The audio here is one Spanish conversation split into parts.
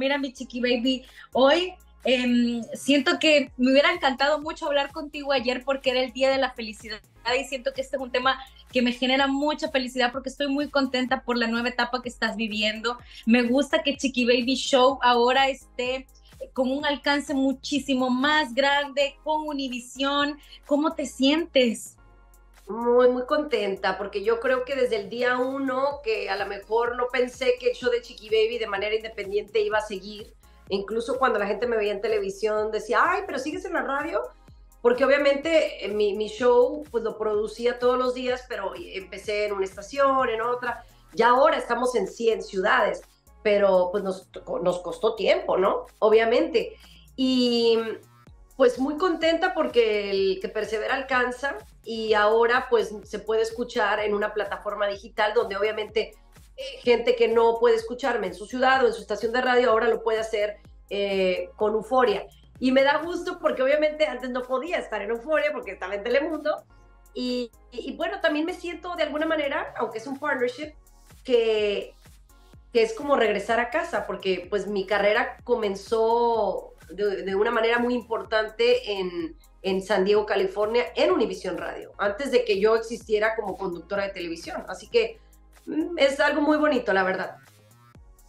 mira, mi chiqui baby, hoy em, siento que me hubiera encantado mucho hablar contigo ayer porque era el Día de la Felicidad y siento que este es un tema que me genera mucha felicidad porque estoy muy contenta por la nueva etapa que estás viviendo. Me gusta que Chiqui Baby Show ahora esté con un alcance muchísimo más grande con Univisión. ¿Cómo te sientes? Muy, muy contenta, porque yo creo que desde el día uno, que a lo mejor no pensé que el show de Chiqui Baby de manera independiente iba a seguir, incluso cuando la gente me veía en televisión decía, ay, pero sigues en la radio, porque obviamente eh, mi, mi show pues lo producía todos los días, pero empecé en una estación, en otra, ya ahora estamos en 100 ciudades, pero pues nos, nos costó tiempo, ¿no? Obviamente. Y pues muy contenta porque el que persevera alcanza y ahora pues se puede escuchar en una plataforma digital donde obviamente eh, gente que no puede escucharme en su ciudad o en su estación de radio ahora lo puede hacer eh, con euforia. Y me da gusto porque obviamente antes no podía estar en euforia porque estaba en Telemundo. Y, y, bueno, también me siento de alguna manera, aunque es un partnership, que, que es como regresar a casa, porque pues mi carrera comenzó de, una manera muy importante en, en, San Diego, California, en Univision Radio, antes de que yo existiera como conductora de televisión. Así que mm, es algo muy bonito, la verdad.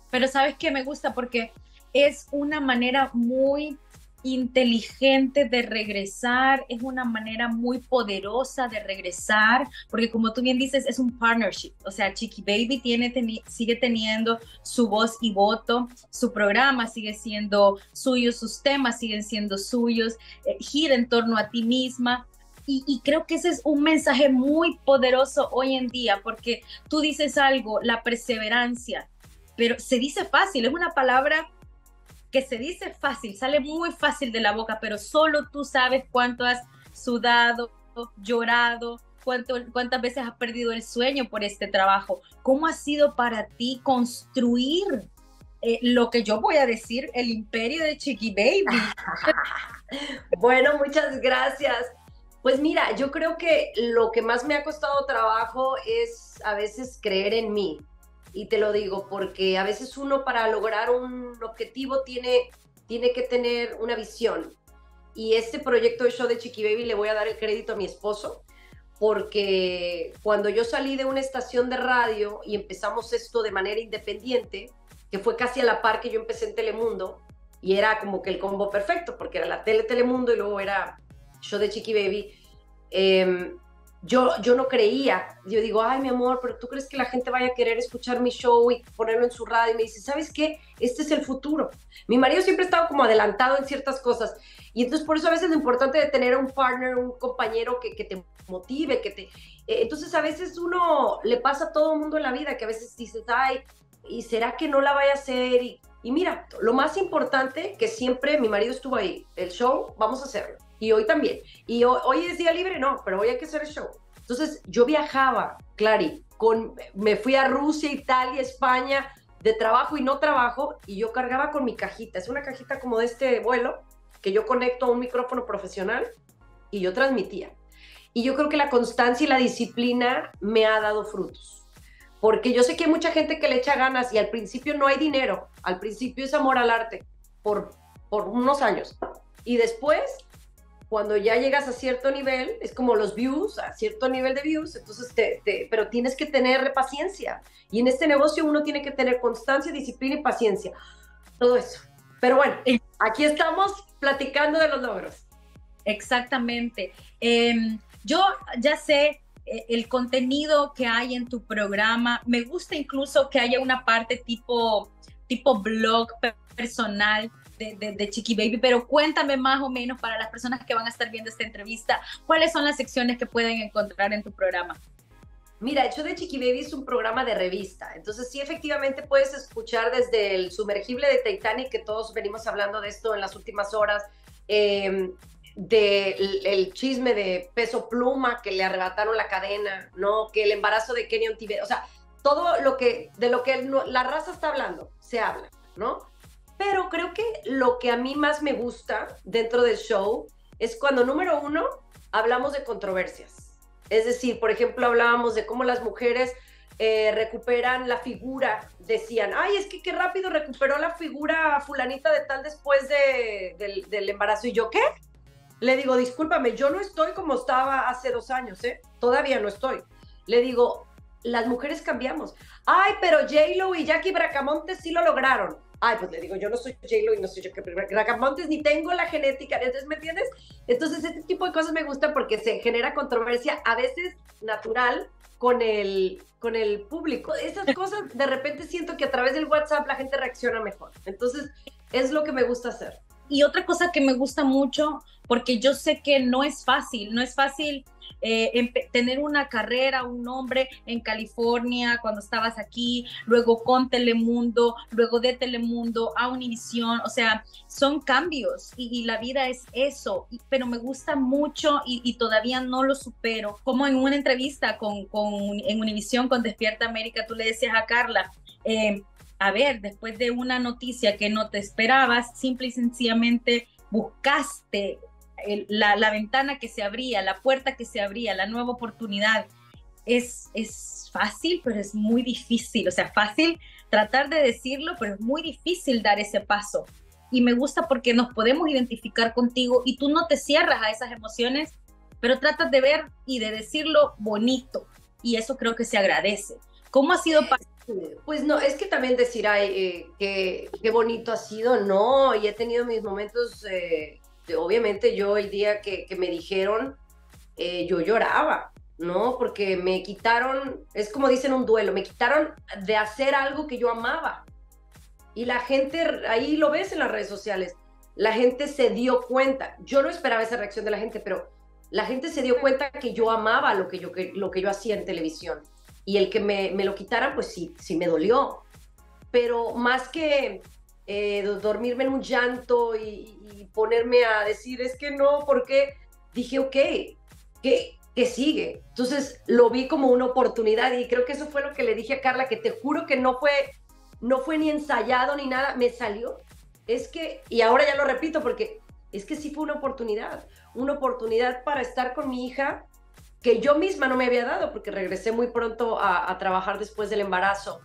Pero sabes que me gusta porque es una manera muy inteligente de regresar, es una manera muy poderosa de regresar, porque como tú bien dices, es un partnership, o sea, Chiqui Baby tiene, sigue teniendo su voz y voto, su programa sigue siendo suyo, sus temas siguen siendo suyos, eh, gira en torno a ti misma. Y creo que ese es un mensaje muy poderoso hoy en día, porque tú dices algo, la perseverancia, pero se dice fácil, es una palabra que se dice fácil, sale muy fácil de la boca, pero solo tú sabes cuánto has sudado, llorado, cuánto, cuántas veces has perdido el sueño por este trabajo. ¿Cómo ha sido para ti construir eh, lo que yo voy a decir, el imperio de Chiqui Baby? bueno, muchas gracias. Pues mira, yo creo que lo que más me ha costado trabajo es a veces creer en mí. Y te lo digo porque a veces uno para lograr un objetivo tiene, tiene que tener una visión. Y este proyecto de show de Chiqui Baby le voy a dar el crédito a mi esposo, porque cuando yo salí de una estación de radio y empezamos esto de manera independiente, que fue casi a la par que yo empecé en Telemundo, y era como que el combo perfecto, porque era la tele Telemundo y luego era show de Chiqui Baby, eh, yo, yo no creía. Yo digo, ay, mi amor, pero tú crees que la gente vaya a querer escuchar mi show y ponerlo en su radio. Y me dice, ¿sabes qué? Este es el futuro. Mi marido siempre ha estado como adelantado en ciertas cosas. Y entonces por eso a veces lo importante de tener un partner, un compañero que, que te motive, que te... Eh, entonces a veces uno le pasa a todo el mundo en la vida que a veces dices, ay, ¿y será que no la vaya a hacer? Y, y mira, lo más importante que siempre mi marido estuvo ahí, el show, vamos a hacerlo y hoy también. Y hoy, es día libre, no, pero hoy hay que hacer show. Entonces yo viajaba, Clary, con, me fui a Rusia, Italia, España, de trabajo y no trabajo, y yo cargaba con mi cajita. Es una cajita como de este vuelo que yo conecto a un micrófono profesional y yo transmitía. Y yo creo que la constancia y la disciplina me ha dado frutos. Porque yo sé que hay mucha gente que le echa ganas y al principio no hay dinero, al principio es amor al arte por, por unos años. Y después cuando ya llegas a cierto nivel, es como los views, a cierto nivel de views, entonces te, pero tienes que tener paciencia. Y en este negocio uno tiene que tener constancia, disciplina y paciencia. Todo eso. Pero bueno, aquí estamos platicando de los logros. Exactamente. Em, yo ya sé eh, el contenido que hay en tu programa. Me gusta incluso que haya una parte tipo, tipo blog personal de, Chiqui Baby, pero cuéntame más o menos para las personas que van a estar viendo esta entrevista, ¿cuáles son las secciones que pueden encontrar en tu programa? Mira, show de Chiqui Baby es un programa de revista, entonces sí efectivamente puedes escuchar desde el sumergible de Titanic, que todos venimos hablando de esto en las últimas horas, eh, del el chisme de peso pluma que le arrebataron la cadena, ¿no? Que el embarazo de Kenny Ontiveros, o sea, todo lo que, de lo que la raza está hablando, se habla, ¿no? Pero creo que lo que a mí más me gusta dentro del show es cuando, número uno, hablamos de controversias. Es decir, por ejemplo, hablábamos de cómo las mujeres eh, recuperan la figura, decían, ay, es que qué rápido recuperó la figura fulanita de tal después del, del embarazo. ¿Y yo qué? Le digo, discúlpame, yo no estoy como estaba hace dos años, ¿eh? Todavía no estoy. Le digo, las mujeres cambiamos. Ay, pero J-Lo y Jackie Bracamontes sí lo lograron. Ay, pues le digo, yo no soy J-Lo y no soy Jackie Bracamontes, ni tengo la genética. Entonces, ¿me entiendes? Entonces, este tipo de cosas me gusta porque se genera controversia, a veces natural, con el, con el público. Esas cosas, de repente siento que a través del WhatsApp la gente reacciona mejor. Entonces, es lo que me gusta hacer. Y otra cosa que me gusta mucho, porque yo sé que no es fácil, no es fácil eh, tener una carrera, un nombre en California cuando estabas aquí, luego con Telemundo, luego de Telemundo a Univisión, o sea, son cambios y, la vida es eso, pero me gusta mucho y, todavía no lo supero, como en una entrevista con, con en Univisión con Despierta América, tú le decías a Carla, eh, a ver, después de una noticia que no te esperabas, simple y sencillamente buscaste la, ventana que se abría, la puerta que se abría, la nueva oportunidad. Es, es fácil, pero es muy difícil. O sea, fácil tratar de decirlo, pero es muy difícil dar ese paso. Y me gusta porque nos podemos identificar contigo y tú no te cierras a esas emociones, pero tratas de ver y de decirlo bonito. Y eso creo que se agradece. ¿Cómo ha sido para pues no, es que también decir, ay, eh, qué, bonito ha sido, no, y he tenido mis momentos, eh, obviamente yo el día que, me dijeron, eh, yo lloraba, ¿no? Porque me quitaron, es como dicen un duelo, me quitaron de hacer algo que yo amaba. Y la gente, ahí lo ves en las redes sociales, la gente se dio cuenta, yo no esperaba esa reacción de la gente, pero la gente se dio cuenta que yo amaba lo que yo, lo que yo hacía en televisión y el que me, me, lo quitaran, pues sí, sí me dolió. Pero más que eh, dormirme en un llanto y, ponerme a decir, es que no, porque dije, ok, ¿qué, ¿qué sigue? Entonces lo vi como una oportunidad y creo que eso fue lo que le dije a Carla, que te juro que no fue, no fue ni ensayado ni nada, me salió. Es que, y ahora ya lo repito porque es que sí fue una oportunidad, una oportunidad para estar con mi hija que yo misma no me había dado porque regresé muy pronto a, trabajar después del embarazo.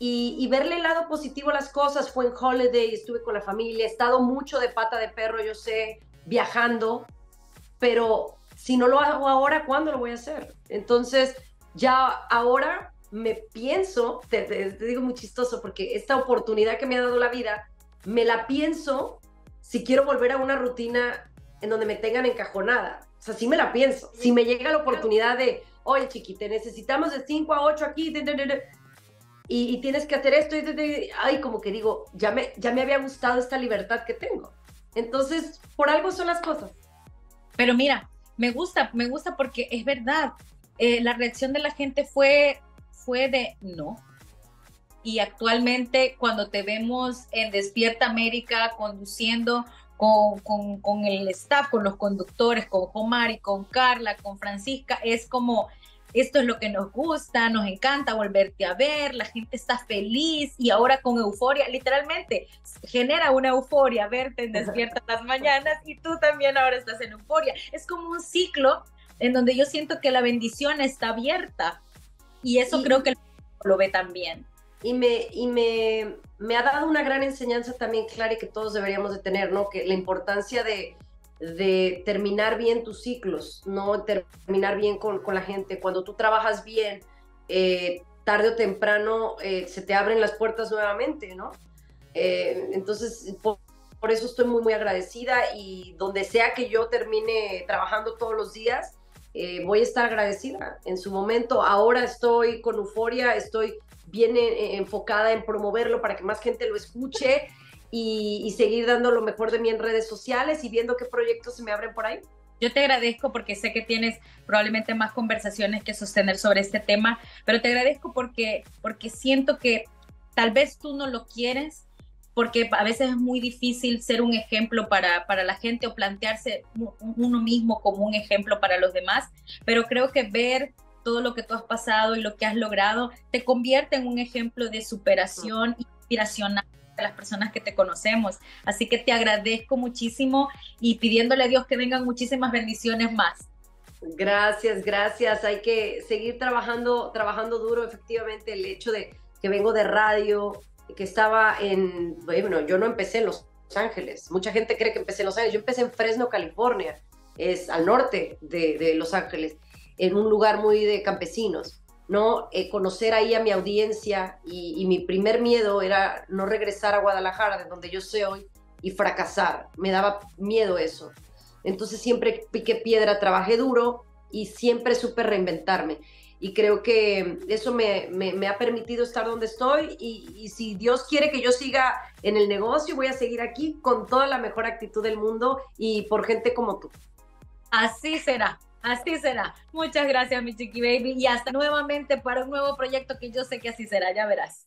Y, verle el lado positivo a las cosas, fue en holiday, estuve con la familia, he estado mucho de pata de perro, yo sé, viajando, pero si no lo hago ahora, ¿cuándo lo voy a hacer? Entonces, ya ahora me pienso, te, te digo muy chistoso, porque esta oportunidad que me ha dado la vida, me la pienso si quiero volver a una rutina en donde me tengan encajonada o sea, sí me la pienso. Si me llega la oportunidad de, oye, chiquite, necesitamos de 5 a 8 aquí, y, tienes que hacer esto, y, ay, como que digo, ya me, ya me había gustado esta libertad que tengo. Entonces, por algo son las cosas. Pero mira, me gusta, me gusta porque es verdad. Eh, la reacción de la gente fue, fue de no. Y actualmente cuando te vemos en Despierta América conduciendo con, con, el staff, con los conductores, con y con Carla, con Francisca, es como, esto es lo que nos gusta, nos encanta volverte a ver, la gente está feliz y ahora con euforia, literalmente genera una euforia verte en Despierta las mañanas y tú también ahora estás en euforia. Es como un ciclo en donde yo siento que la bendición está abierta y eso creo que lo ve también y me, y me, me, ha dado una gran enseñanza también, Clara, y que todos deberíamos de tener, ¿no? Que la importancia de, de terminar bien tus ciclos, ¿no? Terminar bien con, con la gente. Cuando tú trabajas bien, eh, tarde o temprano eh, se te abren las puertas nuevamente, ¿no? Eh, entonces, por, por, eso estoy muy, muy agradecida y donde sea que yo termine trabajando todos los días, voy a estar agradecida. En su momento, ahora estoy con euforia, estoy viene eh, enfocada en promoverlo para que más gente lo escuche y, seguir dando lo mejor de mí en redes sociales y viendo qué proyectos se me abren por ahí. Yo te agradezco porque sé que tienes probablemente más conversaciones que sostener sobre este tema, pero te agradezco porque, porque siento que tal vez tú no lo quieres, porque a veces es muy difícil ser un ejemplo para, para la gente o plantearse uno mismo como un ejemplo para los demás, pero creo que ver todo lo que tú has pasado y lo que has logrado te convierte en un ejemplo de superación inspiracional de las personas que te conocemos. Así que te agradezco muchísimo y pidiéndole a Dios que vengan muchísimas bendiciones más. Gracias, gracias. Hay que seguir trabajando, trabajando duro. Efectivamente, el hecho de que vengo de radio, que estaba en, bueno, yo no empecé en Los Ángeles. Mucha gente cree que empecé en Los Ángeles. Yo empecé en Fresno, California, es al norte de, Los Ángeles, en un lugar muy de campesinos. ¿no? Eh, conocer ahí a mi audiencia y, y, mi primer miedo era no regresar a Guadalajara, de donde yo soy, y fracasar. Me daba miedo eso. Entonces siempre piqué piedra, trabajé duro y siempre supe reinventarme. Y creo que eso me, ha permitido estar donde estoy y, y, si Dios quiere que yo siga en el negocio, voy a seguir aquí con toda la mejor actitud del mundo y por gente como tú. Así será. Así será. Muchas gracias, mi chiqui baby. Y hasta nuevamente para un nuevo proyecto que yo sé que así será. Ya verás.